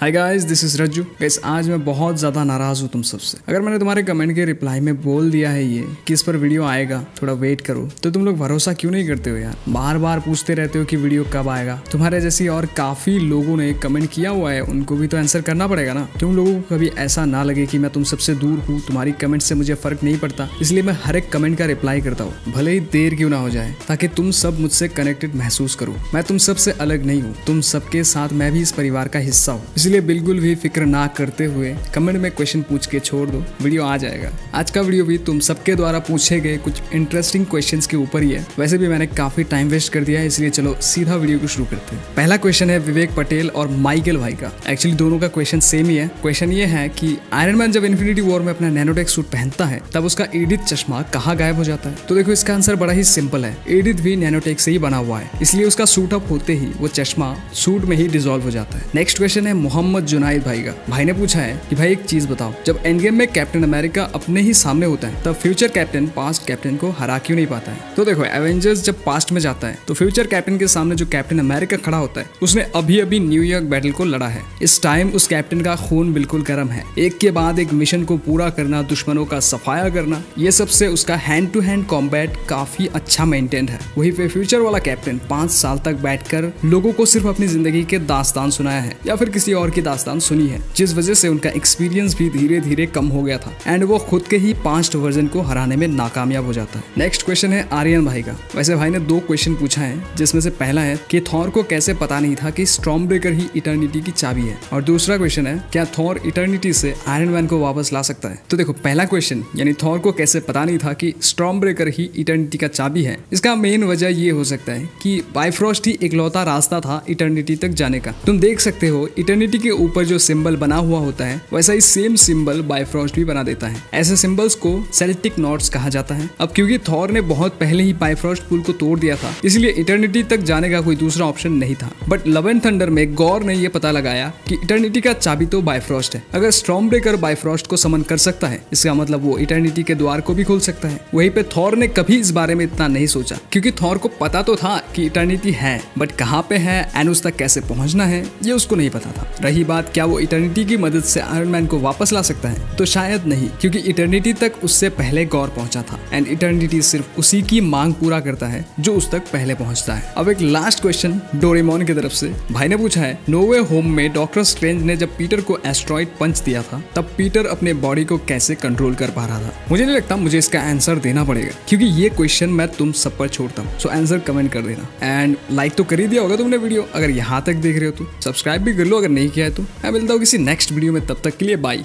Hi guys this is Rajju guys आज मैं बहुत ज़्यादा नाराज़ हूँ तुम सबसे। अगर मैंने तुम्हारे कमेंट के रिप्लाई में बोल दिया है ये कि इस पर वीडियो आएगा, थोड़ा वेट करो। तो तुम लोग भरोसा क्यों नहीं करते हो यार? बार बार पूछते रहते हो कि वीडियो कब आएगा। तुम्हारे जैसी और काफ़ी लोगों ने कमेंट किया हुआ है, उनको भी तो आंसर करना पड़ेगा ना? तुम लोगों को कभी ऐसा ना लगे कि मैं तुम सबसे दूर हूँ, तुम्हारी कमेंट से मुझे फ़र्क नहीं पड़ता। इसलिए मैं हर एक कमेंट का रिप्लाई करता हूँ। भले ही देर क्यों ना हो जाए, ताकि तुम सब मुझसे कनेक्टेड महसूस करो। मैं तुम सबसे अलग नहीं हूँ। तुम सबके साथ मैं भी इस परिवार का हिस्सा हूँ। इसलिए बिल्कुल भी फ़िक्र ना करते हुए कमेंट में क्वेश्चन पूछ के छोड़ दो। वीडियो आ जाएगा। आज का वीडियो भी तुम सबके द्वारा पूछे गए कुछ इंटरेस्टिंग क्वेश्चंस के ऊपर ही है। वैसे भी मैंने काफ़ी टाइम वेस्ट कर दिया है, इसलिए चलो सीधा वीडियो को शुरू करते हैं। पहला क्वेश्चन है विवेक पटेल और माइकल भाई का। एक्चुअली दोनों का क्वेश्चन सेम ही है। क्वेश्चन ये है कि आयरन मैन जब इन्फिनिटी वॉर में अपना नैनोटेक सूट पहनता है, तब उसका एडिट चश्मा कहाँ गायब हो जाता है? तो देखो इसका आंसर बड़ा ही सिंपल है। एडिट भी नैनोटेक से ही बना हुआ है। इसलिए उसका सूट अप होते ही वो चश्मा सूट में ही डिजोल्व हो जाता है। नेक्स्ट क्वेश्चन है मोहम्मद जुनाइद भाई का। भाई ने पूछा है कि भाई एक चीज़ बताओ, जब एंड गेम में कैप्टन अमेरिका अपने ही सामने होता है, तब फ्यूचर कैप्टन पास्ट कैप्टन को हरा क्यों नहीं पाता है? तो देखो एवेंजर्स जब पास्ट में जाता है तो फ्यूचर कैप्टन के सामने जो कैप्टन अमेरिका खड़ा होता है, उसने अभी अभी न्यूयॉर्क बैटल को लड़ा है। इस टाइम उस कैप्टन का खून बिल्कुल गर्म है। एक के बाद एक मिशन को पूरा करना, दुश्मनों का सफाया करना, ये सबसे उसका हैंड टू हैंड कॉम्बैट काफ़ी अच्छा मेंटेन है। वही पे फ्यूचर वाला कैप्टन पाँच साल तक बैठकर लोगों को सिर्फ़ अपनी ज़िंदगी के दास्तान सुनाया है, या फिर किसी और की दास्तान सुनी है, जिस वजह से उनका एक्सपीरियंस भी धीरे धीरे कम हो गया था एंड वो खुद के ही पाँच वर्जन को हराने में नाकामयाब हो जाता है। नेक्स्ट क्वेश्चन है आर्यन भाई का। वैसे भाई ने दो क्वेश्चन पूछा है, जिसमें से पहला है कि थॉर को कैसे पता नहीं था कि स्ट्रॉम ब्रेकर ही इटर्निटी की चाबी है? और दूसरा क्वेश्चन है, क्या थॉर इटर्निटी से आयरन मैन को वापस ला सकता है? तो देखो, पहला क्वेश्चन यानी थॉर को कैसे पता नहीं था कि स्ट्रॉम ब्रेकर ही इटर्निटी का चाबी है, इसका मेन वजह ये हो सकता है कि बाइफ्रॉस्ट ही इकलौता रास्ता था इटर्निटी तक जाने का। तुम देख सकते हो इटर्निटी के ऊपर जो सिंबल बना हुआ होता है, वैसा ही सेम सिंबल बाइफ्रॉस्ट भी बना देता है। ऐसे सिंबल्स को सेल्टिक नॉट्स कहा जाता है। अब क्योंकि थॉर ने बहुत पहले ही बाइफ्रॉस्ट पुल को तोड़ दिया था, इसलिए इटर्निटी तक जाने का कोई दूसरा ऑप्शन नहीं था। बट लव एंड थंडर में गौर ने यह पता लगाया कि इटर्निटी का चाबी तो बाइफ्रॉस्ट है। अगर स्ट्रॉम ब्रेकर बाइफ्रॉस्ट को समन कर सकता है, इसका मतलब वो इटर्निटी के द्वार को भी खोल सकता है। वहीं पे थॉर ने कभी इस बारे में इतना नहीं सोचा, क्योंकि थॉर को पता तो था कि इटर्निटी है बट कहाँ पे है एंड उस तक कैसे पहुँचना है, ये उसको नहीं पता था। रही बात, क्या वो इटर्निटी की मदद से आयरन मैन को वापस ला सकता है? तो शायद नहीं, क्योंकि इटर्निटी तक उससे पहले गौर पहुँचा था। एंड इटर्निटी सिर्फ़ उसी की मांग पूरा करता है, जो उस तक पहले पहुँचता है। अब एक लास्ट क्वेश्चन डोरेमोन की तरफ़ से। भाई ने पूछा है No Way Home doctor Strange ने जब पीटर को एस्ट्रॉइड पंच दिया था, तब पीटर अपने बॉडी को कैसे कंट्रोल कर पा रहा था? मुझे नहीं लगता, मुझे इसका आंसर देना पड़ेगा, क्योंकि ये क्वेश्चन मैं तुम सब पर छोड़ता हूँ। सो आंसर कमेंट कर देना। एंड लाइक तो कर ही दिया होगा तुमने वीडियो अगर यहाँ तक देख रहे हो तो। सब्सक्राइब भी कर लो, अगर नहीं किया है तो मैं मिलता हूँ किसी नेक्स्ट वीडियो में, तब तक के लिए बाई